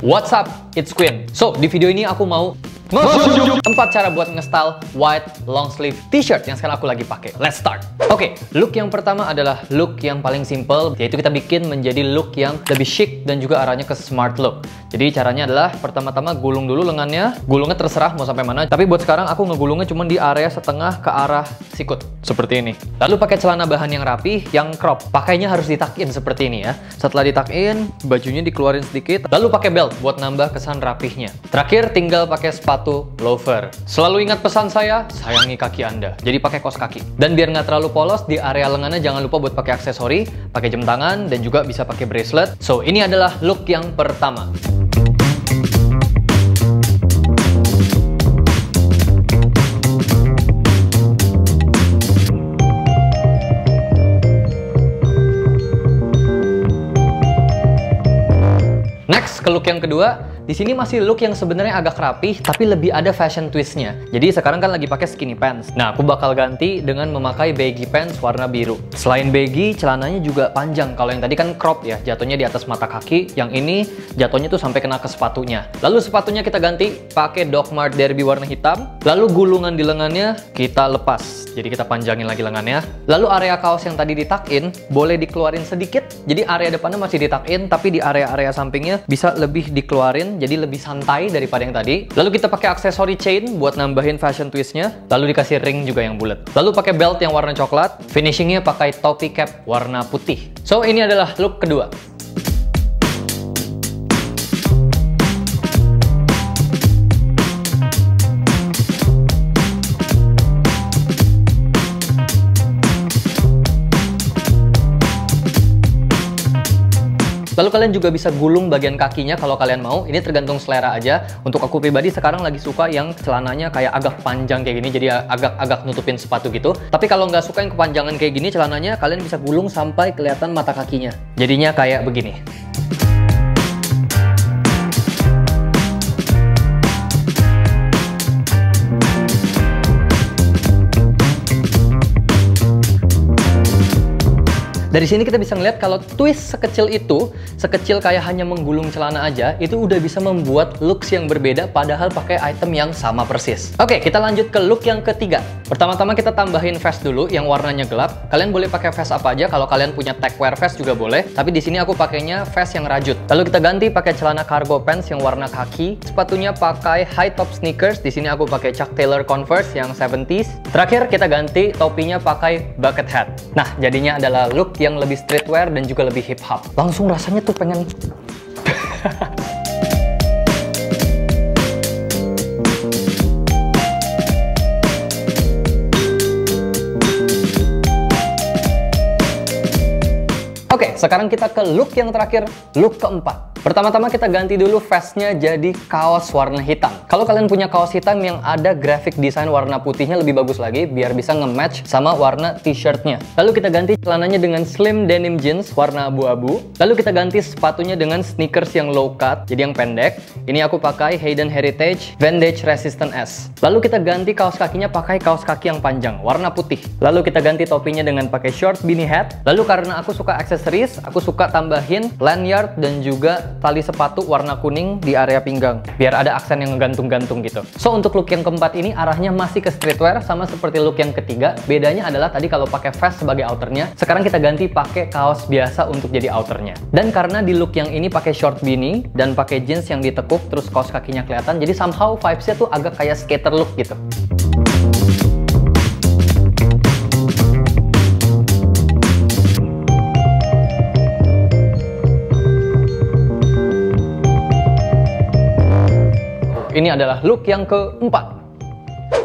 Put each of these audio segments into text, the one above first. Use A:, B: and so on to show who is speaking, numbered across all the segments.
A: What's up? It's Queen. So, di video ini aku mau empat cara buat nge-style white long sleeve t-shirt yang sekarang aku lagi pakai. Let's start. Oke, okay, look yang pertama adalah look yang paling simple, yaitu kita bikin menjadi look yang lebih chic dan juga arahnya ke smart look. Jadi caranya adalah pertama-tama gulung dulu lengannya. Gulungnya terserah mau sampai mana. Tapi buat sekarang aku ngegulungnya cuma di area setengah ke arah sikut. Seperti ini. Lalu pakai celana bahan yang rapi, yang crop. Pakainya harus ditakin seperti ini ya. Setelah ditakin, bajunya dikeluarin sedikit. Lalu pakai belt buat nambah kesan rapihnya. Terakhir tinggal pakai sepatu loafer. Selalu ingat pesan saya, sayangi kaki Anda. Jadi pakai kos kaki. Dan biar nggak terlalu polos, di area lengannya jangan lupa buat pakai aksesori, pakai jam tangan, dan juga bisa pakai bracelet. So, ini adalah look yang pertama. Next, ke look yang kedua, di sini masih look yang sebenarnya agak rapih, tapi lebih ada fashion twistnya. Jadi sekarang kan lagi pakai skinny pants. Nah, aku bakal ganti dengan memakai baggy pants warna biru. Selain baggy, celananya juga panjang. Kalau yang tadi kan crop ya, jatuhnya di atas mata kaki. Yang ini jatuhnya tuh sampai kena ke sepatunya. Lalu sepatunya kita ganti pakai Doc Mart Derby warna hitam. Lalu gulungan di lengannya kita lepas. Jadi kita panjangin lagi lengannya. Lalu area kaos yang tadi ditakin boleh dikeluarin sedikit. Jadi area depannya masih ditakin, tapi di area-area sampingnya bisa lebih dikeluarin jadi lebih santai daripada yang tadi. Lalu kita pakai aksesori chain buat nambahin fashion twistnya. Lalu dikasih ring juga yang bulat. Lalu pakai belt yang warna coklat. Finishingnya pakai topi cap warna putih. So ini adalah look kedua. Lalu kalian juga bisa gulung bagian kakinya kalau kalian mau. Ini tergantung selera aja. Untuk aku pribadi sekarang lagi suka yang celananya kayak agak panjang kayak gini, jadi agak-agak nutupin sepatu gitu. Tapi kalau nggak suka yang kepanjangan kayak gini celananya, kalian bisa gulung sampai kelihatan mata kakinya. Jadinya kayak begini. Dari sini kita bisa ngeliat kalau twist sekecil itu, sekecil kayak hanya menggulung celana aja, itu udah bisa membuat looks yang berbeda padahal pakai item yang sama persis. Oke, kita lanjut ke look yang ketiga. Pertama-tama kita tambahin vest dulu yang warnanya gelap. Kalian boleh pakai vest apa aja, kalau kalian punya wear vest juga boleh. Tapi di sini aku pakainya vest yang rajut. Lalu kita ganti pakai celana cargo pants yang warna kaki. Sepatunya pakai high top sneakers. Di sini aku pakai Chuck Taylor Converse yang 70s. Terakhir kita ganti topinya pakai bucket hat. Nah, jadinya adalah look yang lebih streetwear dan juga lebih hip hop. Langsung rasanya tuh pengen Oke, sekarang kita ke look yang terakhir, look keempat. Pertama-tama kita ganti dulu vestnya jadi kaos warna hitam. Kalau kalian punya kaos hitam yang ada graphic design warna putihnya lebih bagus lagi biar bisa nge-match sama warna t-shirtnya. Lalu kita ganti celananya dengan slim denim jeans warna abu-abu. Lalu kita ganti sepatunya dengan sneakers yang low cut, jadi yang pendek. Ini aku pakai Hayden Heritage Vantage Resistant S. Lalu kita ganti kaos kakinya pakai kaos kaki yang panjang, warna putih. Lalu kita ganti topinya dengan pakai short beanie hat. Lalu karena aku suka aksesoris, aku suka tambahin lanyard dan juga tali sepatu warna kuning di area pinggang biar ada aksen yang ngegantung-gantung gitu. So untuk look yang keempat ini arahnya masih ke streetwear sama seperti look yang ketiga. Bedanya adalah tadi kalau pakai vest sebagai outernya, sekarang kita ganti pakai kaos biasa untuk jadi outernya. Dan karena di look yang ini pakai short beanie dan pakai jeans yang ditekuk terus kaos kakinya kelihatan, jadi somehow vibes-nya tuh agak kayak skater look gitu. Ini adalah look yang keempat.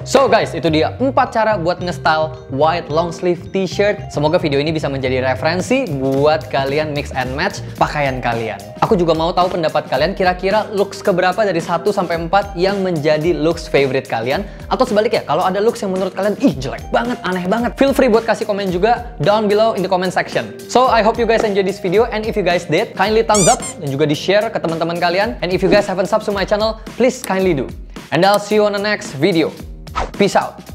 A: So guys, itu dia 4 cara buat nge-style white long sleeve t-shirt. Semoga video ini bisa menjadi referensi buat kalian mix and match pakaian kalian. Aku juga mau tahu pendapat kalian kira-kira looks keberapa dari 1 sampai 4 yang menjadi looks favorite kalian atau sebaliknya kalau ada looks yang menurut kalian ih jelek banget, aneh banget. Feel free buat kasih komen juga down below in the comment section. So I hope you guys enjoy this video and if you guys did, kindly thumbs up dan juga di-share ke teman-teman kalian. And if you guys haven't subscribed to my channel, please kindly do. And I'll see you on the next video. Peace out.